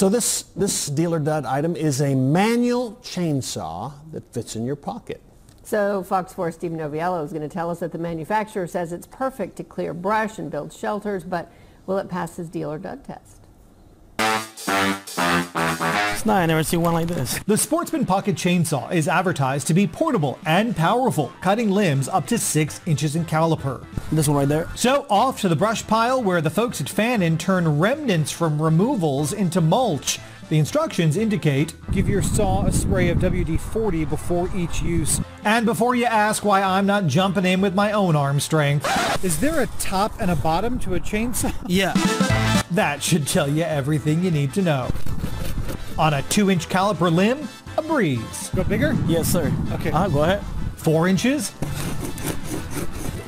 So this, this Deal or Dud item is a manual chainsaw that fits in your pocket. So Fox 4 Steve Noviello is going to tell us that the manufacturer says it's perfect to clear brush and build shelters, but will it pass his Deal or Dud test? Not, I never seen one like this. The Sportsman Pocket Chainsaw is advertised to be portable and powerful, cutting limbs up to 6 inches in caliper. This one right there. So off to the brush pile where the folks at Fannin turn remnants from removals into mulch. The instructions indicate give your saw a spray of WD-40 before each use. And before you ask why I'm not jumping in with my own arm strength, is there a top and a bottom to a chainsaw? Yeah. That should tell you everything you need to know. On a 2-inch caliper limb, a breeze. Go bigger? Yes, sir. Okay. Uh, go ahead. 4 inches?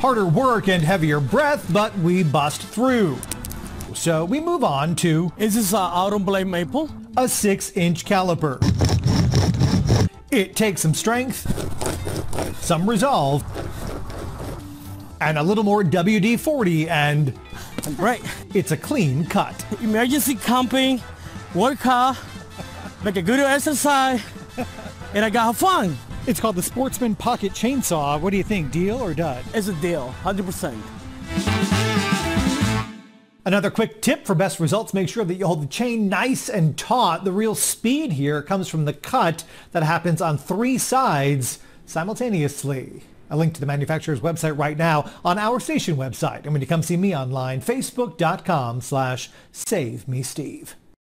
Harder work and heavier breath, but we bust through. So we move on to Is this uh, Autumn Blaze maple? a 6-inch caliper. It takes some strength, some resolve, and a little more WD-40 and Right. it's a clean cut. Emergency camping, work hard, make a good exercise, and I got fun. It's called the Sportsman Pocket Chainsaw. What do you think, deal or dud? It's a deal, 100%. Another quick tip for best results, make sure that you hold the chain nice and taut. The real speed here comes from the cut that happens on three sides simultaneously. A link to the manufacturer's website right now on our station website. And when you come see me online, facebook.com slash save me Steve.